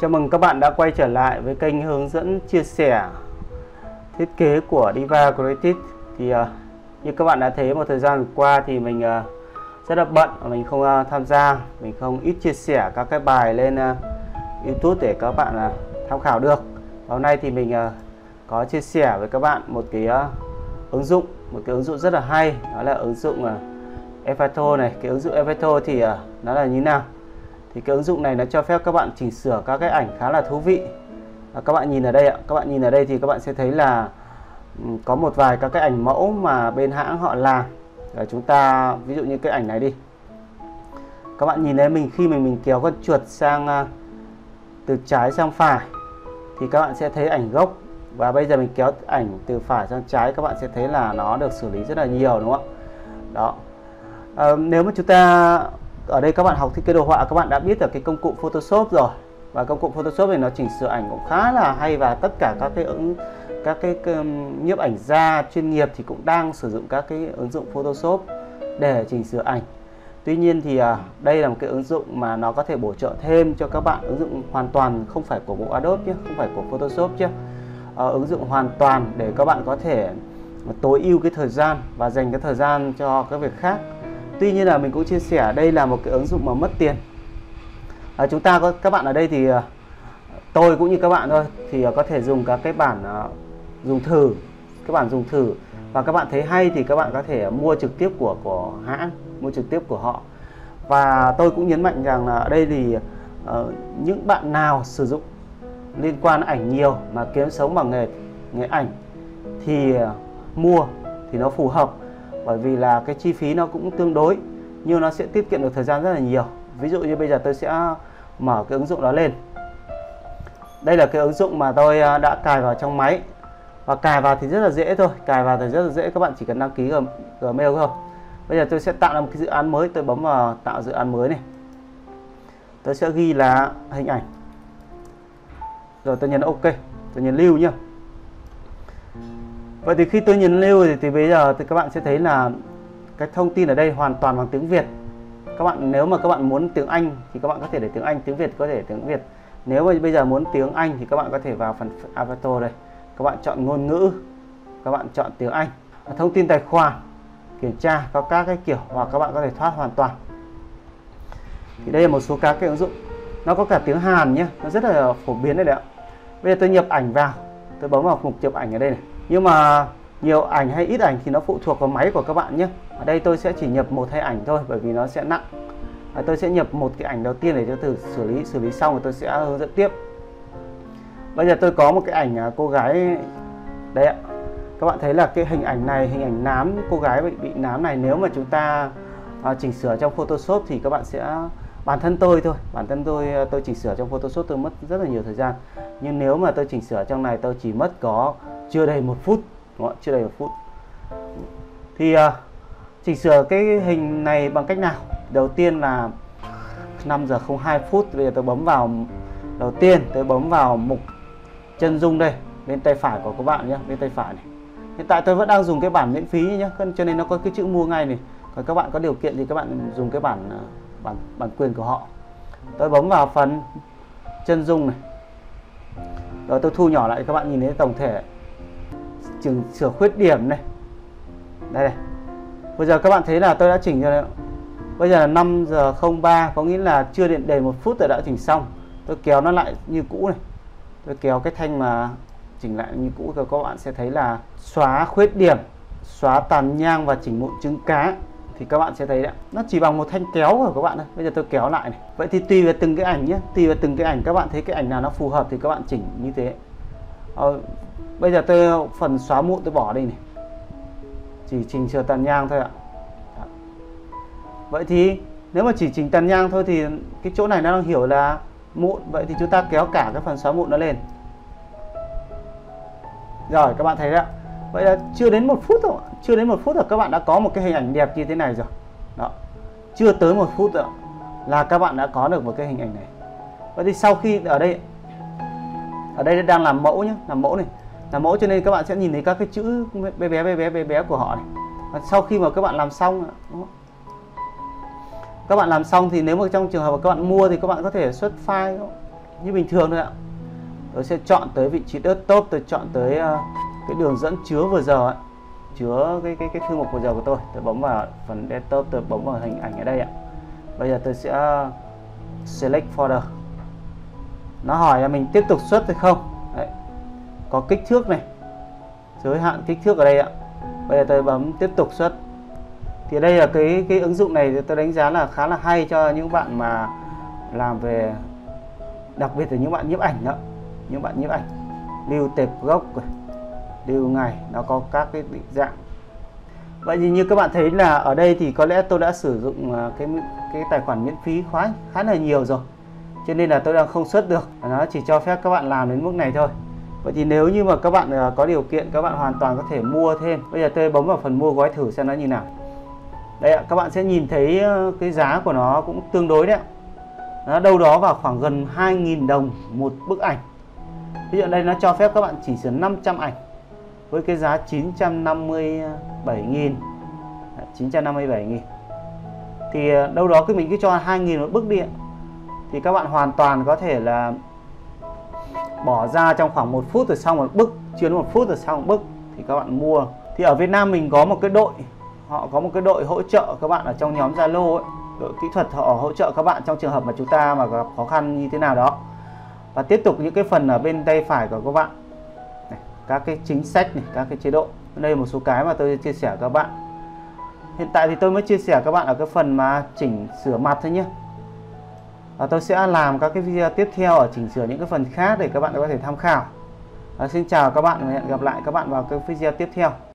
Chào mừng các bạn đã quay trở lại với kênh hướng dẫn chia sẻ thiết kế của Diva Creative. Thì uh, như các bạn đã thấy một thời gian qua thì mình uh, rất là bận mình không uh, tham gia. Mình không ít chia sẻ các cái bài lên uh, YouTube để các bạn uh, tham khảo được. Hôm nay thì mình uh, có chia sẻ với các bạn một cái uh, ứng dụng một cái ứng dụng rất là hay. Đó là ứng dụng uh, Evato này. Cái ứng dụng Evato thì uh, nó là như nào? Thì cái ứng dụng này nó cho phép các bạn chỉnh sửa các cái ảnh khá là thú vị. À, các bạn nhìn ở đây ạ các bạn nhìn ở đây thì các bạn sẽ thấy là ừ, có một vài các cái ảnh mẫu mà bên hãng họ làm. Để chúng ta ví dụ như cái ảnh này đi. Các bạn nhìn thấy mình khi mình mình kéo con chuột sang à, từ trái sang phải thì các bạn sẽ thấy ảnh gốc. Và bây giờ mình kéo ảnh từ phải sang trái các bạn sẽ thấy là nó được xử lý rất là nhiều đúng không ạ? Đó. À, nếu mà chúng ta ở đây các bạn học thiết kế đồ họa các bạn đã biết được cái công cụ Photoshop rồi. Và công cụ Photoshop này nó chỉnh sửa ảnh cũng khá là hay và tất cả các cái ứng các cái um, nhiếp ảnh gia chuyên nghiệp thì cũng đang sử dụng các cái ứng dụng Photoshop để chỉnh sửa ảnh. Tuy nhiên thì à, đây là một cái ứng dụng mà nó có thể bổ trợ thêm cho các bạn. Ứng dụng hoàn toàn không phải của bộ Adobe nhé, không phải của Photoshop chứ. À, ờ, ứng dụng hoàn toàn để các bạn có thể tối ưu cái thời gian và dành cái thời gian cho các việc khác tuy nhiên là mình cũng chia sẻ đây là một cái ứng dụng mà mất tiền. À, chúng ta có các bạn ở đây thì à, tôi cũng như các bạn thôi thì à, có thể dùng các cái bản uh, dùng thử các bạn dùng thử. Và các bạn thấy hay thì các bạn có thể mua trực tiếp của của hãng mua trực tiếp của họ. Và tôi cũng nhấn mạnh rằng là ở đây thì uh, những bạn nào sử dụng liên quan ảnh nhiều mà kiếm sống bằng nghề nghề ảnh thì uh, mua thì nó phù hợp bởi vì là cái chi phí nó cũng tương đối, nhưng nó sẽ tiết kiệm được thời gian rất là nhiều. Ví dụ như bây giờ tôi sẽ mở cái ứng dụng đó lên. Đây là cái ứng dụng mà tôi à, đã cài vào trong máy. Và cài vào thì rất là dễ thôi, cài vào thì rất là dễ, các bạn chỉ cần đăng ký Gmail thôi. Bây giờ tôi sẽ tạo ra một cái dự án mới, tôi bấm vào tạo dự án mới này. Tôi sẽ ghi là hình ảnh. Rồi tôi nhấn ok, tôi nhấn lưu nhá. Vậy thì khi tôi nhấn lưu thì, thì bây giờ thì các bạn sẽ thấy là cái thông tin ở đây hoàn toàn bằng tiếng Việt. Các bạn nếu mà các bạn muốn tiếng Anh thì các bạn có thể để tiếng Anh, tiếng Việt có thể để tiếng Việt. Nếu mà bây giờ muốn tiếng Anh thì các bạn có thể vào phần avatar đây. Các bạn chọn ngôn ngữ, các bạn chọn tiếng Anh. À, thông tin tài khoản, kiểm tra có các cái kiểu hoặc các bạn có thể thoát hoàn toàn. Thì đây là một số các cái ứng dụng. Nó có cả tiếng Hàn nhé, nó rất là phổ biến đây đấy ạ. Bây giờ tôi nhập ảnh vào, tôi bấm vào mục chụp ảnh ở đây này nhưng mà nhiều ảnh hay ít ảnh thì nó phụ thuộc vào máy của các bạn nhé. Ở đây tôi sẽ chỉ nhập một hai ảnh thôi bởi vì nó sẽ nặng. À, tôi sẽ nhập một cái ảnh đầu tiên để cho thử xử lý xử lý xong rồi tôi sẽ hướng dẫn tiếp. Bây giờ tôi có một cái ảnh à, cô gái đây ạ. Các bạn thấy là cái hình ảnh này hình ảnh nám cô gái bị bị nám này nếu mà chúng ta à, chỉnh sửa trong Photoshop thì các bạn sẽ bản thân tôi thôi. Bản thân tôi à, tôi chỉnh sửa trong Photoshop tôi mất rất là nhiều thời gian. Nhưng nếu mà tôi chỉnh sửa trong này tôi chỉ mất có chưa đầy một phút đúng không? chưa đầy một phút. Thì uh, chỉnh sửa cái hình này bằng cách nào? Đầu tiên là 5 giờ 02 phút bây giờ tôi bấm vào đầu tiên tôi bấm vào mục chân dung đây bên tay phải của các bạn nhé bên tay phải này. Hiện tại tôi vẫn đang dùng cái bản miễn phí nhé cho nên nó có cái chữ mua ngay này. Còn các bạn có điều kiện thì các bạn dùng cái bản à, bản bản quyền của họ. Tôi bấm vào phần chân dung này. Rồi tôi thu nhỏ lại các bạn nhìn thấy tổng thể chỉnh sửa khuyết điểm này. Đây này. Bây giờ các bạn thấy là tôi đã chỉnh rồi bây giờ là 5 giờ 03 có nghĩa là chưa điện đầy một phút tôi đã chỉnh xong. Tôi kéo nó lại như cũ này. Tôi kéo cái thanh mà chỉnh lại như cũ thì các bạn sẽ thấy là xóa khuyết điểm, xóa tàn nhang và chỉnh mụn trứng cá thì các bạn sẽ thấy đấy nó chỉ bằng một thanh kéo của các bạn thôi bây giờ tôi kéo lại này. Vậy thì tùy vào từng cái ảnh nhé. Tùy vào từng cái ảnh, các bạn thấy cái ảnh nào nó phù hợp thì các bạn chỉnh như thế ờ, bây giờ tôi ờ, phần xóa mụn tôi bỏ đi này. Chỉ chỉnh sửa tàn nhang thôi ạ. Đó. vậy thì nếu mà chỉ chỉnh tàn nhang thôi thì cái chỗ này nó đang hiểu là mụn. Vậy thì chúng ta kéo cả cái phần xóa mụn nó lên. Rồi các bạn thấy đấy vậy là chưa đến một phút thôi chưa đến một phút rồi các bạn đã có một cái hình ảnh đẹp như thế này rồi. Đó. Chưa tới một phút rồi là các bạn đã có được một cái hình ảnh này. Vậy thì sau khi ở đây ở đây đang làm mẫu nhé làm mẫu này. Làm mẫu cho nên các bạn sẽ nhìn thấy các cái chữ bé bé bé bé bé bé của họ này. Và sau khi mà các bạn làm xong các bạn làm xong thì nếu mà trong trường hợp mà các bạn mua thì các bạn có thể xuất file như bình thường thôi ạ. Tôi sẽ chọn tới vị trí desktop, tôi chọn tới ờ, cái đường dẫn chứa vừa giờ ấy. chứa cái cái cái thư mục vừa giờ của tôi. Tôi bấm vào phần desktop, tôi bấm vào hình ảnh ở đây ạ. Bây giờ tôi sẽ ờ, select folder nó hỏi là mình tiếp tục xuất hay không? Đấy. có kích thước này. Giới hạn kích thước ở đây ạ. Bây giờ tôi bấm tiếp tục xuất thì đây là cái cái ứng dụng này tôi đánh giá là khá là hay cho những bạn mà làm về, đặc biệt là những bạn nhiếp ảnh đó. Những bạn nhiếp ảnh. Lưu tệp gốc lưu ngày, nó có các cái định dạng. Vậy thì như các bạn thấy là ở đây thì có lẽ tôi đã sử dụng à, cái cái tài khoản miễn phí khá khá là nhiều rồi cho nên là tôi đang không xuất được. Nó chỉ cho phép các bạn làm đến mức này thôi. Vậy thì nếu như mà các bạn à, có điều kiện, các bạn hoàn toàn có thể mua thêm. Bây giờ tôi bấm vào phần mua gói thử xem nó như nào. Đây ạ, các bạn sẽ nhìn thấy ờ, cái giá của nó cũng tương đối đấy ạ. Nó đâu đó vào khoảng gần 2.000 đồng một bức ảnh. Ví dụ đây, nó cho phép các bạn chỉ sửa 500 ảnh với cái giá 957.000 957.000 thì ờ, đâu đó cứ mình cứ cho 2.000 một bức điện thì các bạn hoàn toàn có thể là bỏ ra trong khoảng một phút rồi xong một bức chuyến một phút rồi xong một bức thì các bạn mua. Thì ở Việt Nam mình có một cái đội họ có một cái đội hỗ trợ các bạn ở trong nhóm Zalo ấy. Đội kỹ thuật họ hỗ trợ các bạn trong trường hợp mà chúng ta mà gặp khó khăn như thế nào đó. Và tiếp tục những cái phần ở bên tay phải của các bạn. Này, các cái chính sách này các cái chế độ. Đây một số cái mà tôi chia sẻ các bạn. Hiện tại thì tôi mới chia sẻ các bạn ở cái phần mà chỉnh sửa mặt thôi nhé à, tôi sẽ làm các cái video tiếp theo ở chỉnh sửa những cái phần khác để các bạn có thể tham khảo. À, xin chào các bạn và hẹn gặp lại các bạn vào cái video tiếp theo.